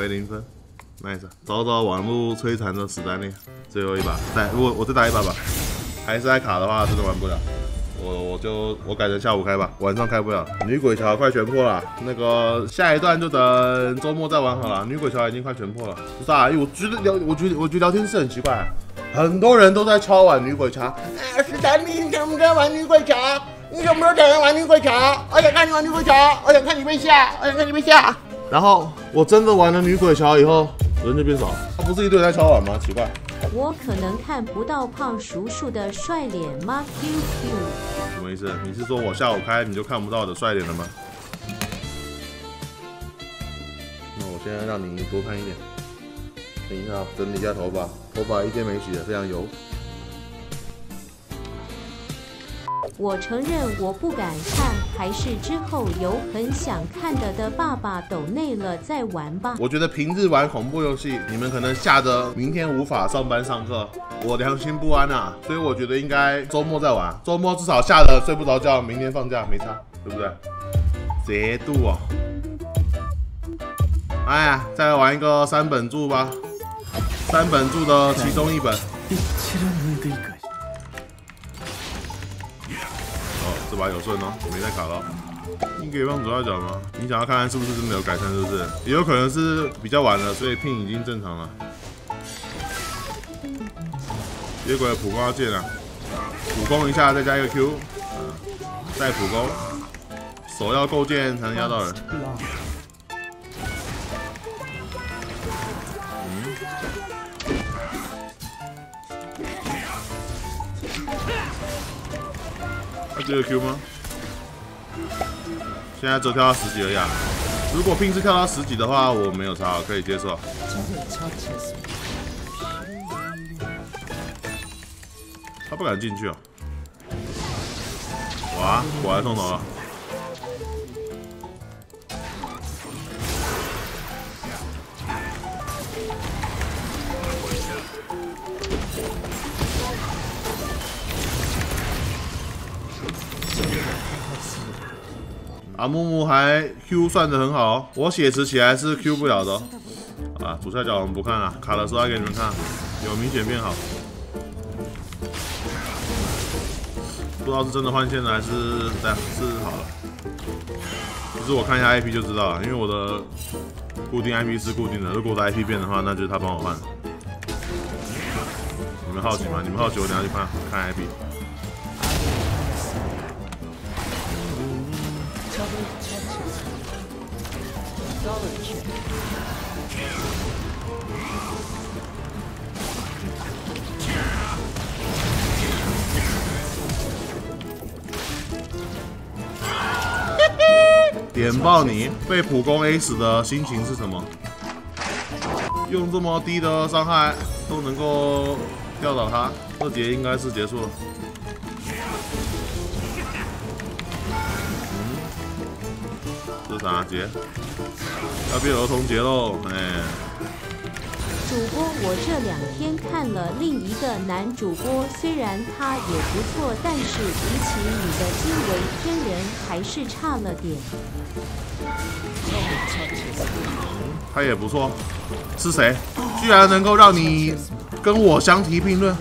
回零分，nice，找找网络摧残的史丹利，最后一把，来如果我再打一把吧，还是爱卡的话，真的玩不了。我我就我改成下午开吧，晚上开不了。女鬼桥快全破了，那个下一段就等周末再玩好了。女鬼桥已经快全破了，不是啊？我觉得聊，我觉得我觉得聊天室很奇怪，很多人都在敲碗女鬼桥。啊，史丹利，你想不想玩女鬼桥？你什么时候想玩女鬼桥？我想看你玩女鬼桥，我想看你被吓，我想看你被吓。然后我真的玩了女鬼桥以后，人就变少了。他不是一堆人在敲碗吗？奇怪。我可能看不到胖叔叔的帅脸吗？Q Q。什么意思？你是说我下午开你就看不到我的帅脸了吗？那我现在让你多看一点。等一下，整理一下头发，头发一天没洗了，非常油。我承认我不敢看，还是之后有很想看的的爸爸抖内了再玩吧。我觉得平日玩恐怖游戏，你们可能吓得明天无法上班上课，我良心不安啊。所以我觉得应该周末再玩，周末至少吓得睡不着觉，明天放假没差，对不对？节度哦。哎呀，再玩一个三本柱吧，三本柱的其中一本。这把有顺哦，没带卡到。你可以放左下角吗？你想要看看是不是真的有改善，是不是？也有可能是比较晚了，所以 pin 已经正常了。野鬼普攻要剑啊，普攻一下再加一个 Q，嗯，再普攻，手要够剑才能压到人。这个 Q 吗？现在只有跳到十几而已。啊。如果拼是跳到十几的话，我没有差，可以接受。他不敢进去哦。哇，我还送头了。啊，木木还 Q 算的很好，我血池起来是 Q 不了的。啊，左下角我们不看了，卡的时候再给你们看，有明显变好。不知道是真的换线了还是这样是好了。其实我看一下 IP 就知道了，因为我的固定 IP 是固定的，如果我的 IP 变的话，那就是他帮我换。你们好奇吗？你们好奇，我等下去看看 IP。点爆你！被普攻 A 死的心情是什么？用这么低的伤害都能够吊倒他，这节应该是结束了。这啥节？要变儿童节喽！哎。主播，我这两天看了另一个男主播，虽然他也不错，但是比起你的惊为天人，还是差了点。他也不错，是谁？居然能够让你跟我相提并论？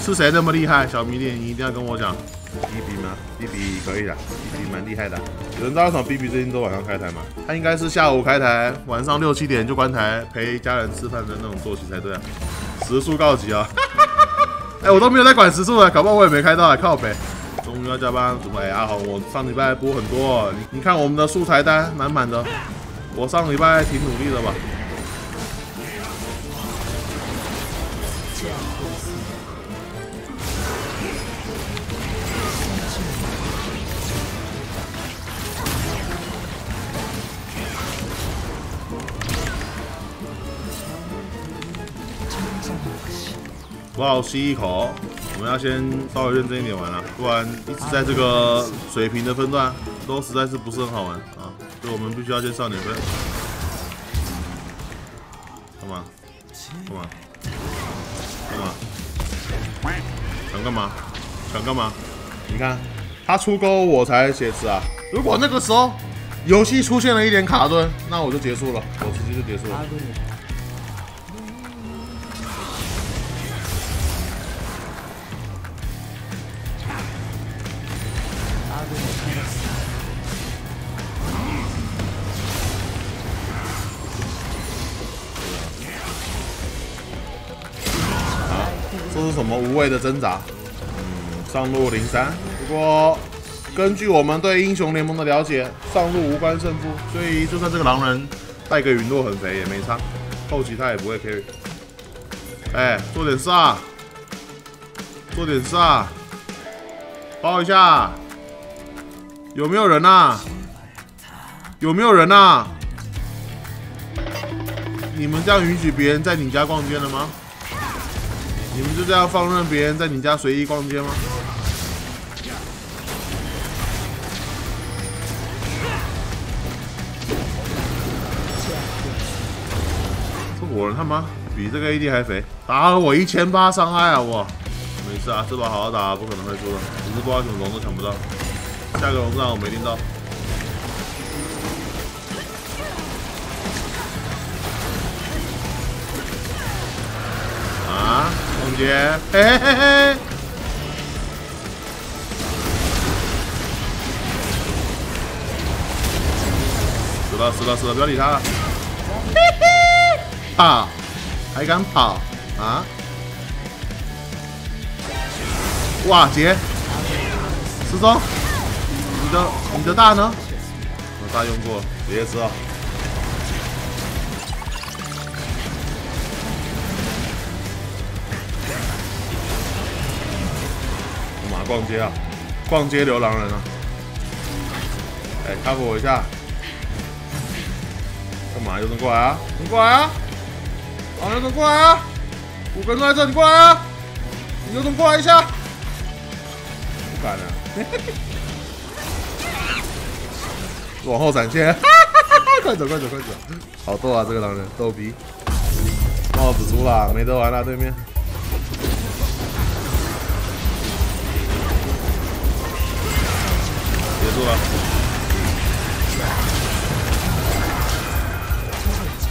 是谁那么厉害？小迷弟，你一定要跟我讲。B B 吗？B B 可以的，B B 蛮厉害的。有人知道为什么 B B 最近都晚上开台吗？他应该是下午开台，晚上六七点就关台陪家人吃饭的那种作息才对啊。时速告急啊！哎，我都没有在管时速了，搞不好我也没开到啊，靠北。终于要加班，怎么？哎，阿红，我上礼拜播很多，你你看我们的素材单满满的，我上礼拜挺努力的吧？不好吸一口，我们要先稍微认真一点玩了，不然一直在这个水平的分段都实在是不是很好玩啊！所以我们必须要先上点分。干嘛？干嘛？干嘛？想干嘛？想干嘛？你看他出钩我才血池啊！如果那个时候游戏出现了一点卡顿，那我就结束了，我直接就结束了。什么无谓的挣扎？嗯，上路零三。不过根据我们对英雄联盟的了解，上路无关胜负，所以就算这个狼人带个陨落很肥也没差，后期他也不会 carry。哎，做点事啊！做点事啊！包一下，有没有人呐、有没有人呐、你们这样允许别人在你家逛街了吗？你们就这样放任别人在你家随意逛街吗？这果人他妈比这个 AD 还肥，打了我一千八伤害啊！我没事啊，这把好好打，不可能会输的，只是不知道什么龙都抢不到。下个龙让我没盯到。啊，空姐，嘿嘿嘿。死了死了死了，不要理他了。嘿嘿，跑，还敢跑啊？哇，姐，失踪，你的你的大呢？我大用过，直接吃啊。逛街啊？逛街流浪人啊！哎，cover 我一下。干嘛？有人过来啊？你过来啊！好，有人过来啊！五个人都在这，你过来啊！你有种过来一下！不敢了、往后闪现，快走快走快走！好逗啊，这个狼人逗逼，帽子出了，没得玩了，对面。结束了，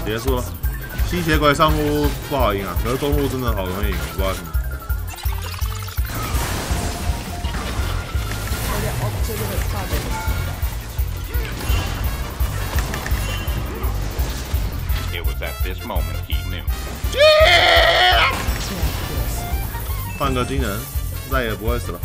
结束了。吸血鬼上路不好赢啊，可是中路真的好容易赢，不知道为什么。换个技能，再也不会死了。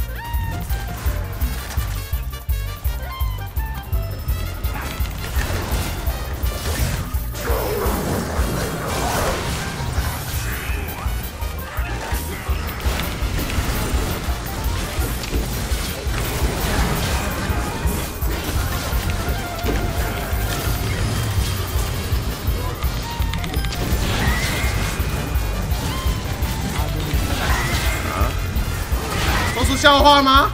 笑话吗？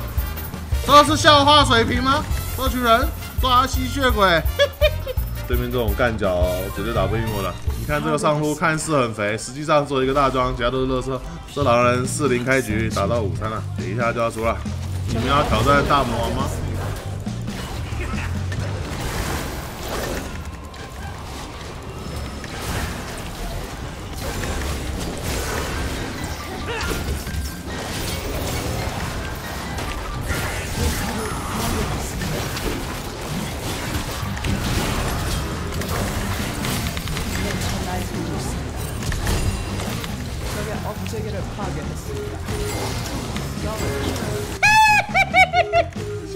这是笑话水平吗？这群人抓吸血鬼，对面这种干脚绝对打不赢我的。你看这个上路看似很肥，实际上做一个大装，其他都是乐色。这狼人四零开局打到五三了，等一下就要输了。你们要挑战大魔王吗？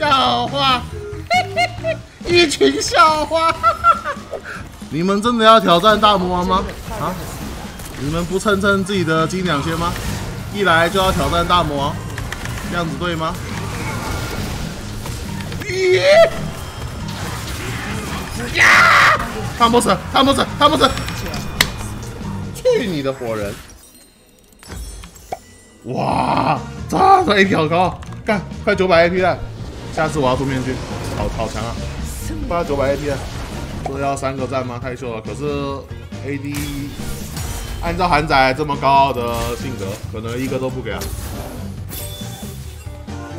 笑话，一群笑话。你们真的要挑战大魔王吗？啊？你们不称称自己的金两千吗？一来就要挑战大魔王，这样子对吗？咦！呀！汤姆斯，汤姆斯，汤姆斯！去你的火人！哇，这么 AP 好高，干，快九百 AP 了！下次我要出面具，好好强啊！快要九百 AP 了，这要三个赞吗？太秀了！可是 AD 按照韩仔这么高傲的性格，可能一个都不给啊！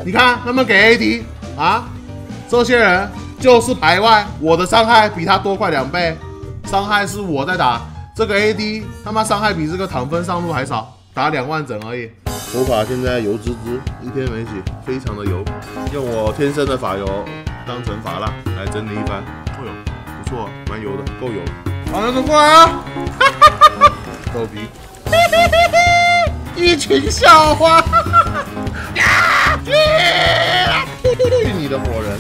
你看他们给 AD 啊，这些人就是排外，我的伤害比他多快两倍，伤害是我在打，这个 AD 他妈伤害比这个躺分上路还少，打两万整而已。头发现在油滋滋，一天没洗，非常的油，用我天生的发油当成发蜡来整理一番。哦呦，不错，蛮油的，够油。好，那走过来啊！逗逼，一群笑话。你的活人，